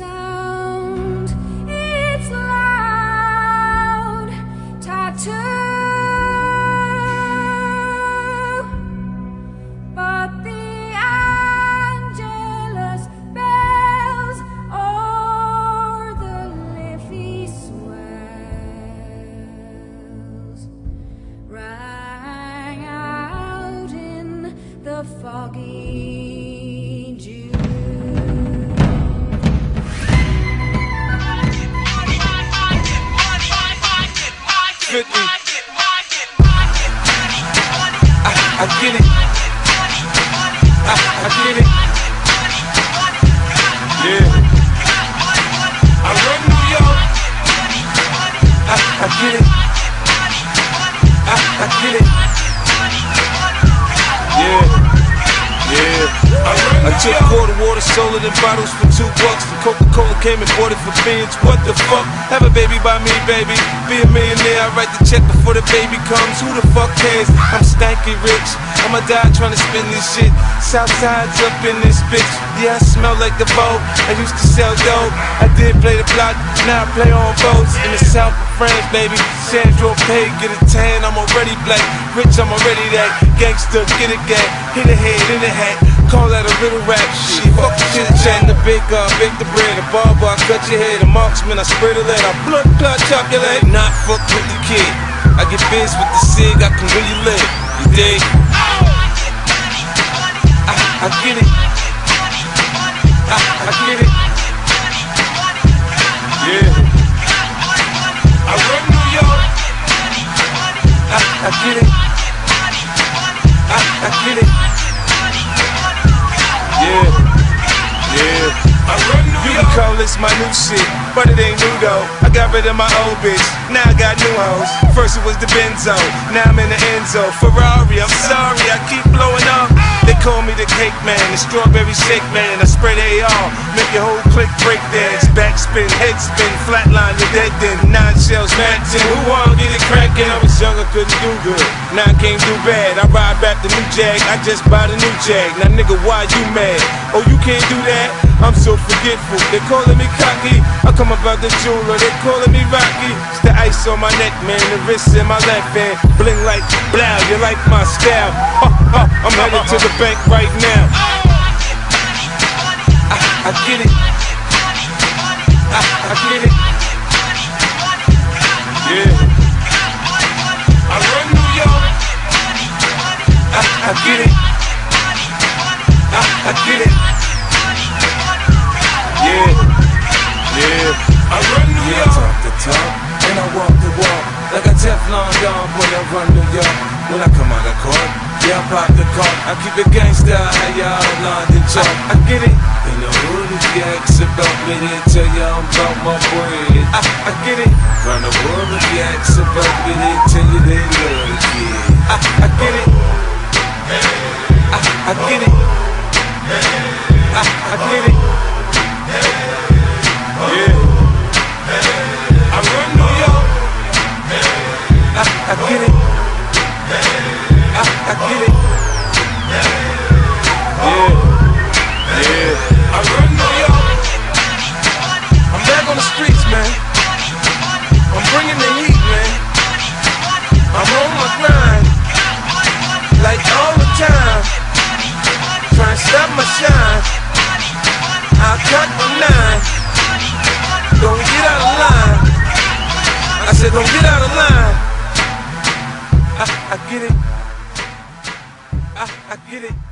sound. I get it. I, I get it. Yeah. I run New York. I, I get it. I, I get it. Yeah. Yeah. I, I took quarter water, sold it in bottles for two bucks. The Came and bought it for beans. What the fuck? Have a baby by me, baby. Be a millionaire. I write the check before the baby comes. Who the fuck cares? I'm stanky rich. I'ma die trying to spend this shit. Southside's up in this bitch. Yeah, I smell like the boat. I used to sell dope. I did play the block. Now I play on boats in the south of France, baby. Saint-Tropez, get a tan. I'm already black. Rich, I'm already that. Gangster, get a gang. Hit a head in the hat. Call that a little rap shit. Fuck the chit chat, the big uh, bake the bread, the barber, I cut your head, the marksman, I spray the lead, I blood clot, chop your leg. Not fuck with the kid. I get biz with the cig, I can really live. You dig? I, I get it. I, I get it. Yeah. I run New York. I, I get it. I, I get it. Yeah. Yeah. I run New you can call this my new shit, but it ain't new though. I got rid of my old bitch, now I got new hoes. First it was the Benzo, now I'm in the Enzo. Ferrari, I'm sorry, I keep blowing up. They call me the cake man, the strawberry shake man. I spread AR, make your whole clique break dance. Backspin, head spin, flatline, you're dead then. Nine shells, Madison. Who wanna it crackin'? I was young, I couldn't do good. Now I can't do bad. I ride back the new Jag, I just bought a new Jag. Now nigga, why you mad? Oh, you can't do that? I'm so forgetful. They calling me cocky. I come about the jeweler. They calling me Rocky. It's the ice on my neck, man. The wrist in my left hand. Bling like blow. You like my style? Ha, ha, I'm headed to the bank right now. I, I get it. I, I get it. I, get it. Yeah. Yeah. I run New Yeah, York. talk the talk and I walk the walk like a Teflon Don. Boy, I run New York when I come out of court. Yeah, I pop the car. I keep it gangsta. How y'all London talk? I get it. In the hood, if you ask about me, they tell you I'm about my bread. I, I get it. Round the world, if you ask about me, they tell you they love the kid. I, I get it. I, I get it. I, get it. I'll cut my nine. Don't get out of line. I said, don't get out of line. I, I get it. I, I get it.